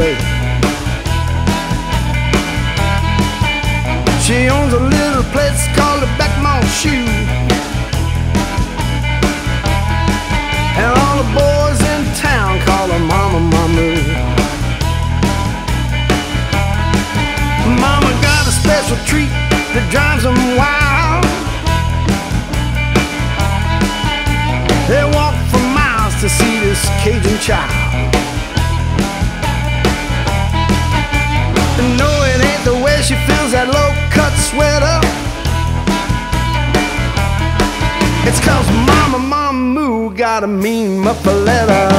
Delay. She owns a little place called the Beckmont Shoe. That low cut sweater. It's cause Mama Moo got a mean muffaletta.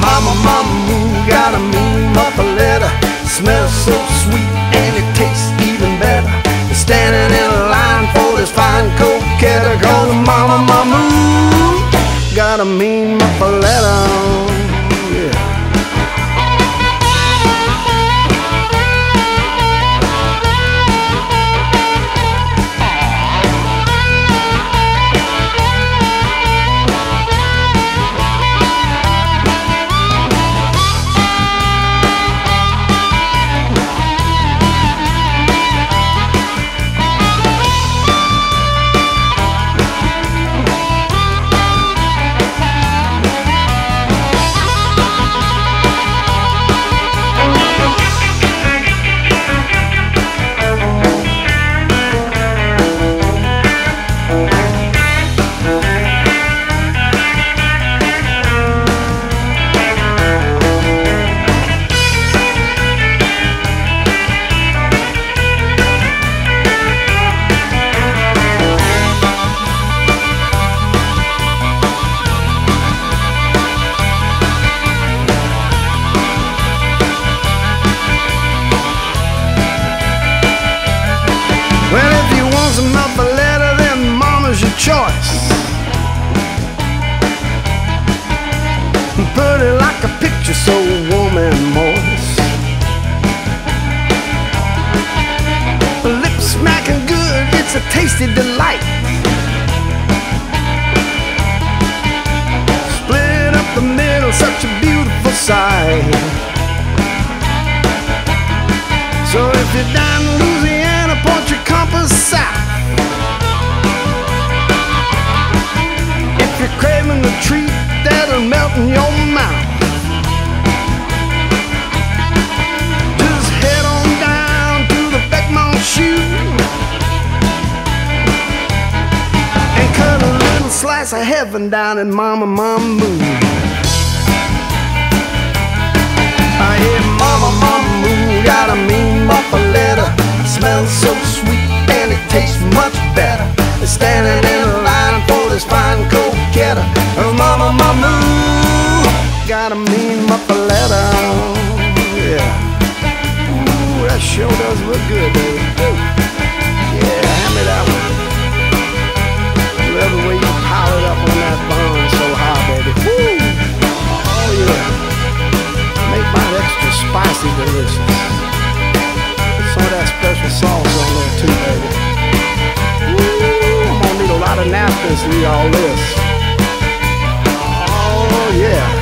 Mama Moo got a mean muffaletta. Smells so sweet and it tastes even better. Standing in line for this fine coquette. Cause Mama Moo got a mean muffaletta. It's a tasty delight. Split up the middle, such a beautiful sight. So if you're down in Louisiana, point your compass south. If you're craving a treat slice heaven down in Mama Mamou. I hear Mama Mama Moo got a mean muffaletta. Smells so sweet and it tastes much better. Standing in line for this fine coquette. Oh, Mama Mama Moo got a mean muffaletta. Yeah. Ooh, that sure does look good, baby. we all this. Oh yeah.